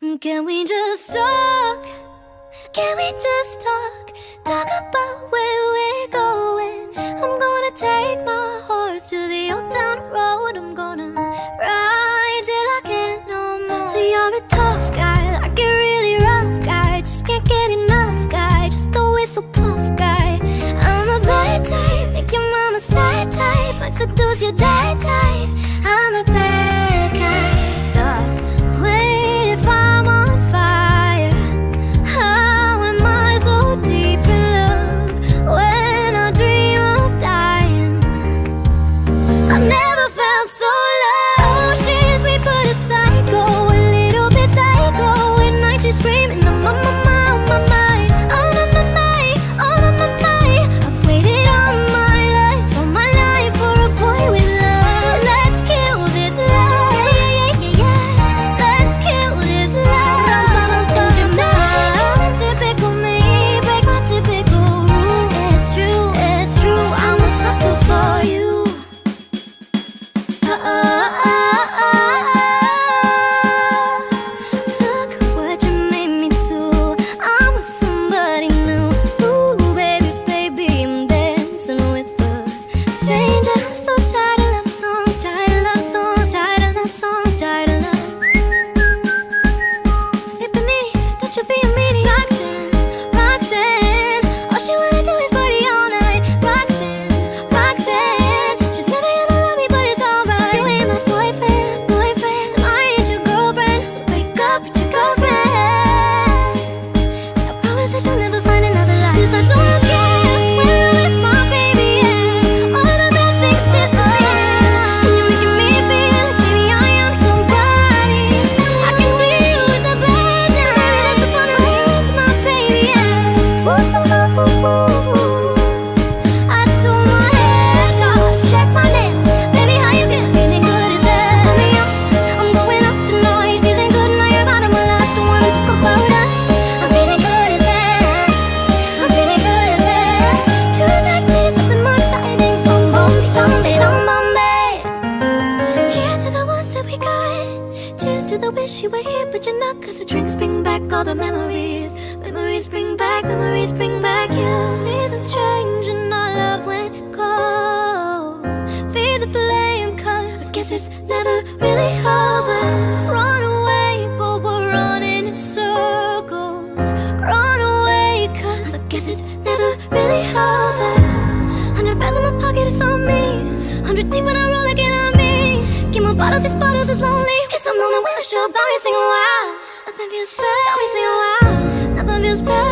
Can we just talk? Can we just talk? Talk about where we're going. I'm gonna take my horse to the old town road. I'm gonna ride till I can't no more. See, you're a tough guy, like a really rough guy. Just can't get enough guy, just a whistle puff guy. I'm a bad type, make your mama sad type. Might seduce your dad type. I wish you were here, but you're not. Cause the drinks bring back all the memories. Memories bring back, memories bring back you. Seasons change and our love went cold. Feed the flame, cause I guess it's never really over. Run away, but we're running in circles. Run away, cause I guess it's never really over. Hundred pounds in my pocket, it's on me. Hundred deep when I roll again on me. Get my bottles, these bottles is lonely show, got me singing wild. Nothing feels better. Got me singing wild. Nothing feels better.